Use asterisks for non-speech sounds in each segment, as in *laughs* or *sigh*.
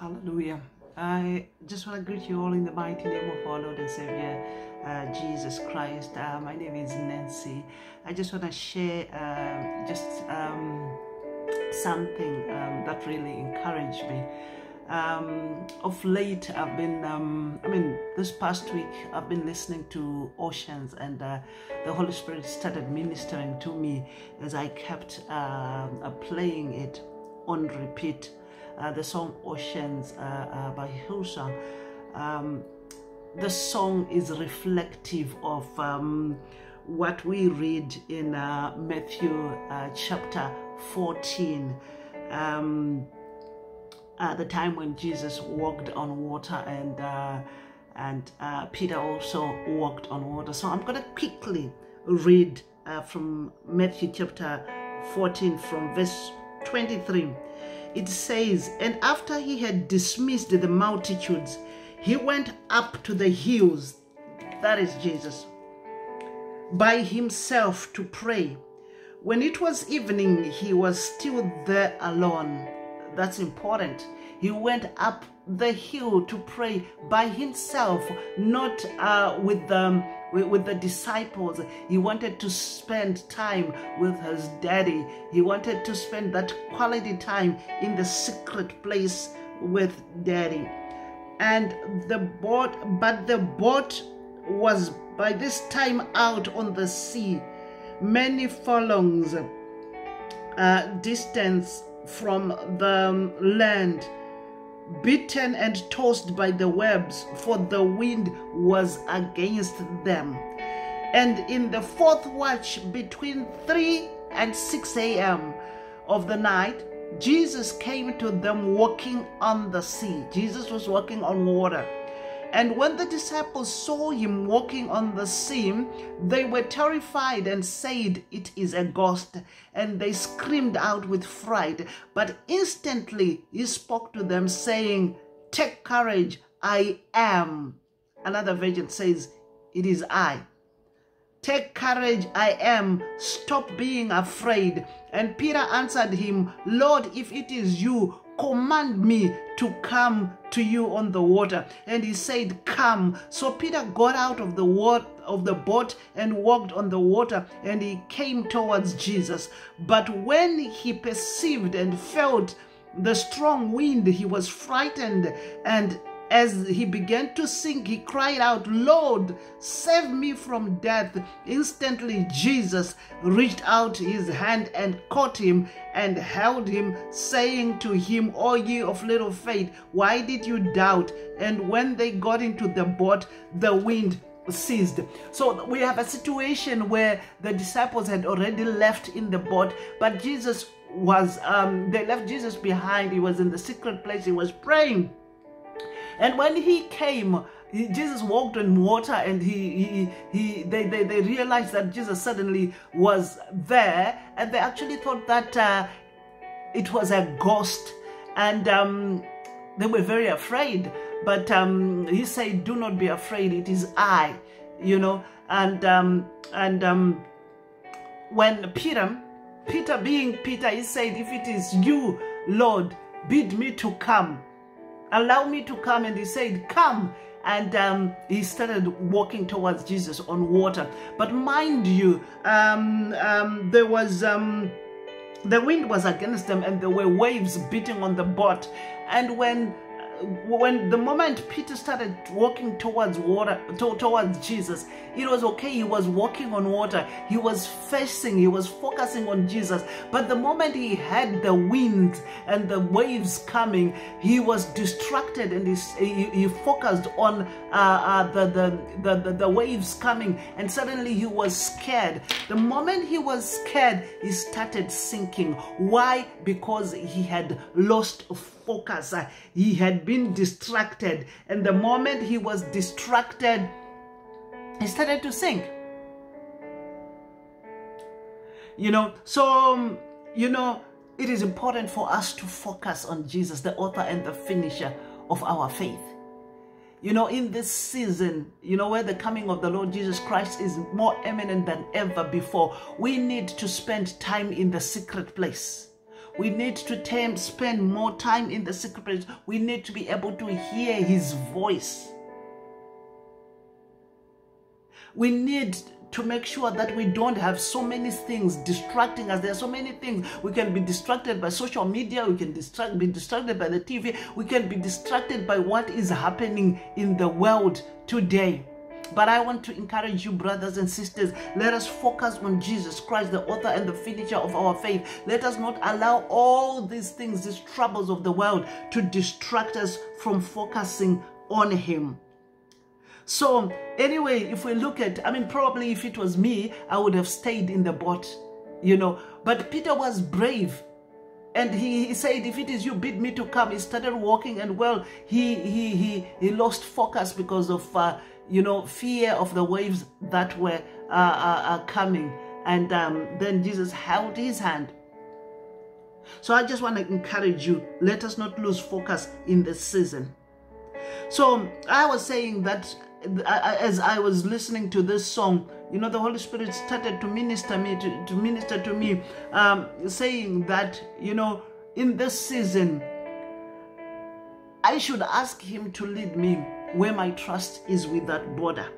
Hallelujah. I just want to greet you all in the mighty name of our Lord and Savior, uh, Jesus Christ. Uh, my name is Nancy. I just want to share uh, just um, something um, that really encouraged me. Um, of late, I've been, um, I mean, this past week, I've been listening to Oceans, and uh, the Holy Spirit started ministering to me as I kept uh, playing it on repeat. Uh, the song Oceans uh, uh, by Hillsong. Um, the song is reflective of um, what we read in Matthew chapter 14. Um, the time when Jesus walked on water and uh, and uh, Peter also walked on water. So I'm going to quickly read from Matthew chapter 14 from verse 23. It says, And after he had dismissed the multitudes, he went up to the hills, that is Jesus, by himself to pray. When it was evening, he was still there alone. That's important. He went up the hill to pray by himself, not uh, with the with, with the disciples. He wanted to spend time with his daddy. He wanted to spend that quality time in the secret place with daddy. And the boat, but the boat was by this time out on the sea, many furlongs uh, distance from the land beaten and tossed by the webs, for the wind was against them. And in the fourth watch, between 3 and 6 a.m. of the night, Jesus came to them walking on the sea. Jesus was walking on water. And when the disciples saw him walking on the sea, they were terrified and said, It is a ghost. And they screamed out with fright. But instantly he spoke to them, saying, Take courage, I am. Another version says, It is I. Take courage, I am. Stop being afraid. And Peter answered him, Lord, if it is you, command me to come to you on the water and he said come so peter got out of the water of the boat and walked on the water and he came towards jesus but when he perceived and felt the strong wind he was frightened and as he began to sink, he cried out, Lord, save me from death. Instantly, Jesus reached out his hand and caught him and held him, saying to him, O ye of little faith, why did you doubt? And when they got into the boat, the wind ceased. So we have a situation where the disciples had already left in the boat, but Jesus was, um, they left Jesus behind. He was in the secret place, he was praying. And when he came, Jesus walked on water and he, he, he they, they, they realized that Jesus suddenly was there and they actually thought that uh, it was a ghost and um, they were very afraid. But um, he said, do not be afraid, it is I, you know. And, um, and um, when Peter, Peter being Peter, he said, if it is you, Lord, bid me to come allow me to come and he said come. And um, he started walking towards jesus on water. But mind you um, um, there was um, the wind was against them and there were waves beating on the boat. And when when the moment Peter started walking towards water, to, towards Jesus, it was okay. He was walking on water. He was facing, he was focusing on Jesus. But the moment he had the wind and the waves coming, he was distracted and he, he, focused on uh, uh, the, the, the, the, the waves coming. And suddenly he was scared. The moment he was scared, he started sinking. Why? Because he had lost focus. He had been distracted. And the moment he was distracted, he started to sink. You know, so, um, you know, it is important for us to focus on Jesus, the author and the finisher of our faith. You know, in this season, you know, where the coming of the Lord Jesus Christ is more eminent than ever before, we need to spend time in the secret place We need to spend more time in the secret place. We need to be able to hear His voice. We need to make sure that we don't have so many things distracting us. There are so many things. We can be distracted by social media. We can distract, be distracted by the TV. We can be distracted by what is happening in the world today. But I want to encourage you, brothers and sisters, let us focus on Jesus Christ, the author and the finisher of our faith. Let us not allow all these things, these troubles of the world, to distract us from focusing on Him. So, anyway, if we look at, I mean, probably if it was me, I would have stayed in the boat, you know. But Peter was brave. And he, he said, if it is you bid me to come, he started walking and well, he he he, he lost focus because of uh, you know fear of the waves that were uh, uh, uh coming. And um, then Jesus held his hand. So I just want to encourage you, let us not lose focus in this season. So I was saying that as I was listening to this song, you know, the Holy Spirit started to minister me to, to minister to me, um, saying that you know, in this season, I should ask Him to lead me where my trust is with that border.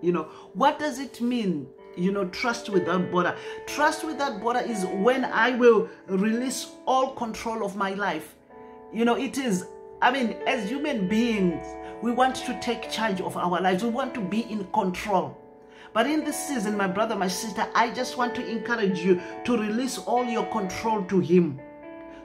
You know, what does it mean? You know, trust with that border. Trust with that border is when I will release all control of my life. You know, it is. I mean, as human beings, we want to take charge of our lives. We want to be in control. But in this season, my brother, my sister, I just want to encourage you to release all your control to Him.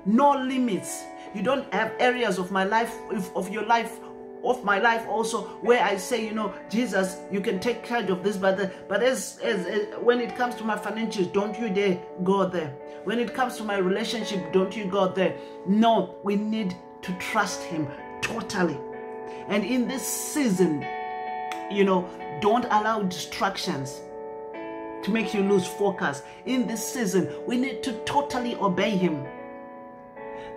No limits. You don't have areas of my life, of your life, of my life also where I say, you know, Jesus, you can take charge of this, but the, but as, as, as when it comes to my finances, don't you dare go there. When it comes to my relationship, don't you go there. No, we need to trust Him totally. And in this season, you know, don't allow distractions to make you lose focus. In this season, we need to totally obey Him.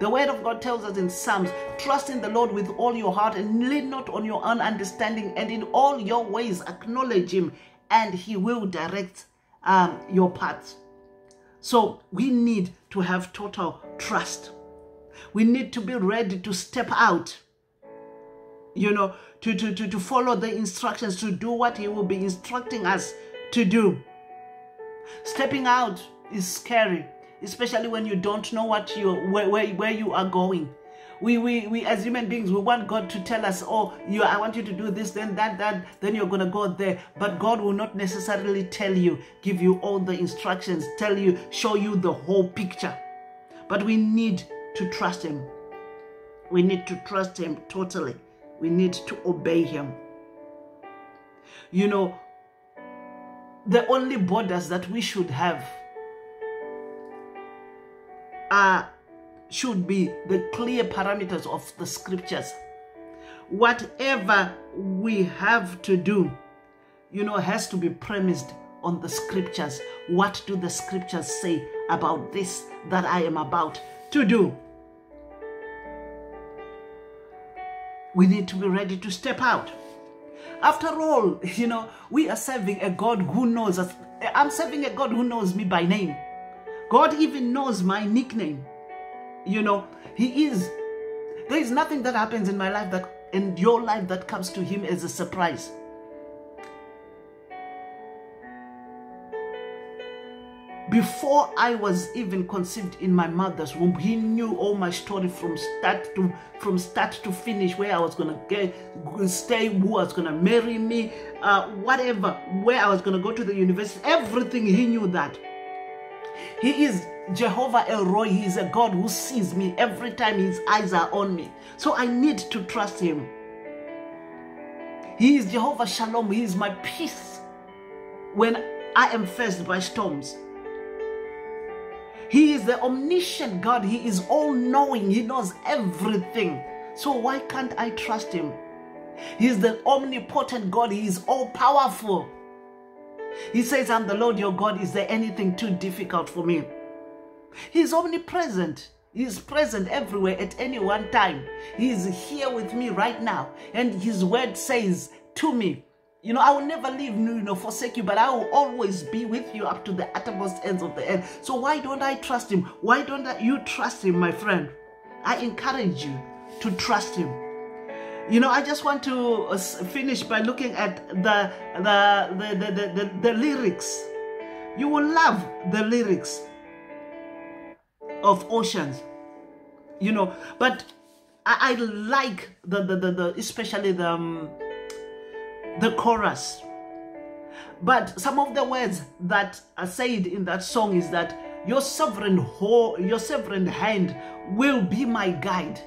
The word of God tells us in Psalms, trust in the Lord with all your heart and lean not on your own understanding, and in all your ways acknowledge Him, and He will direct um, your paths. So we need to have total trust. We need to be ready to step out you know, to, to, to, to follow the instructions, to do what He will be instructing us to do. Stepping out is scary, especially when you don't know what you where, where, where you are going. We, we, we as human beings, we want God to tell us, oh, you, I want you to do this, then that, that, then you're to go there. But God will not necessarily tell you, give you all the instructions, tell you, show you the whole picture. But we need to trust Him. We need to trust Him totally we need to obey him. You know, the only borders that we should have should be the clear parameters of the scriptures. Whatever we have to do, you know, has to be premised on the scriptures. What do the scriptures say about this that I am about to do? we need to be ready to step out. After all, *laughs* you know, we are serving a God who knows us. I'm serving a God who knows me by name. God even knows my nickname. You know, He is. There is nothing that happens in my life that in your life that comes to Him as a surprise. Before I was even conceived in my mother's womb, he knew all my story from start to from start to finish. Where I was gonna get stay, who was gonna marry me, uh, whatever, where I was gonna go to the university. Everything he knew that. He is Jehovah El Roi. He is a God who sees me every time His eyes are on me. So I need to trust Him. He is Jehovah Shalom. He is my peace when I am faced by storms. He is the omniscient God. He is all knowing. He knows everything. So why can't I trust Him? He is the omnipotent God. He is all powerful. He says, I'm the Lord your God. Is there anything too difficult for me? He is omnipresent. He is present everywhere at any one time. He is here with me right now. And His word says to me, You know, I will never leave you, you know, forsake you, but I will always be with you up to the uttermost ends of the earth. So why don't I trust him? Why don't I, you trust him, my friend? I encourage you to trust him. You know, I just want to uh, finish by looking at the the the, the, the, the, the lyrics. You will love the lyrics of Oceans. You know, but I, I like the, the, the, the especially the um, the chorus. But some of the words that are said in that song is that your sovereign ho- your sovereign hand will be my guide.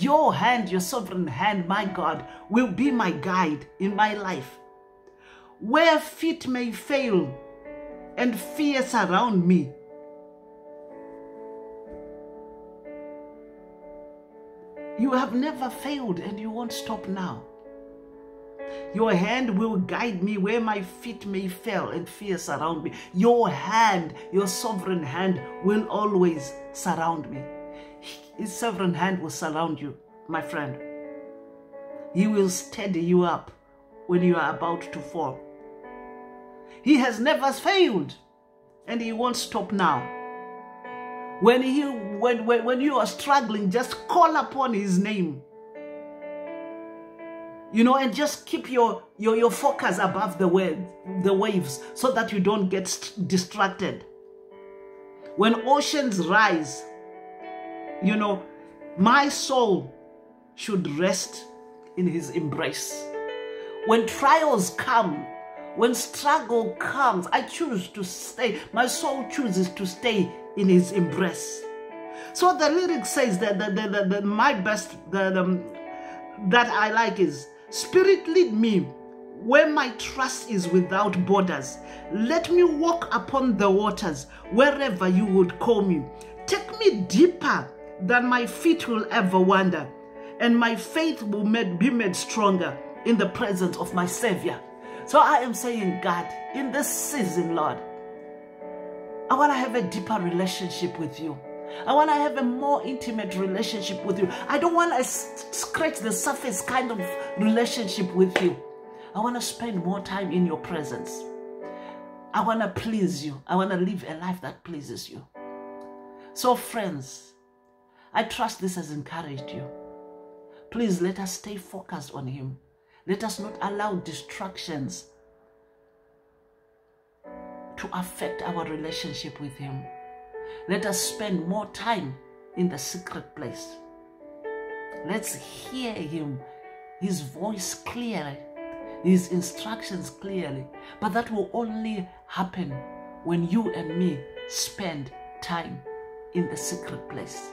Your hand, your sovereign hand, my God, will be my guide in my life. Where feet may fail and fear surround me, you have never failed and you won't stop now. Your hand will guide me where my feet may fail and fear surround me. Your hand, your sovereign hand, will always surround me. His sovereign hand will surround you, my friend. He will steady you up when you are about to fall. He has never failed and he won't stop now. When, he, when, when, when you are struggling, just call upon his name you know and just keep your your, your focus above the wave, the waves so that you don't get distracted when oceans rise you know my soul should rest in his embrace when trials come when struggle comes i choose to stay my soul chooses to stay in his embrace so the lyric says that the, the, the, my best the, the um, that i like is Spirit, lead me where my trust is without borders. Let me walk upon the waters wherever you would call me. Take me deeper than my feet will ever wander, and my faith will be made stronger in the presence of my Savior. So I am saying, God, in this season, Lord, I want to have a deeper relationship with you. I want to have a more intimate relationship with you. I don't want to scratch the surface kind of relationship with you. I want to spend more time in your presence. I want to please you. I want to live a life that pleases you. So, friends, I trust this has encouraged you. Please let us stay focused on Him. Let us not allow distractions to affect our relationship with Him. Let us spend more time in the secret place. Let's hear Him, His voice clearly, His instructions clearly. But that will only happen when you and me spend time in the secret place.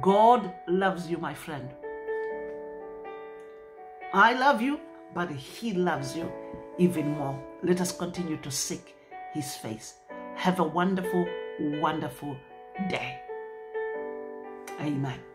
God loves you, my friend. I love you, but He loves you even more. Let us continue to seek His face. Have a wonderful wonderful day. Amen.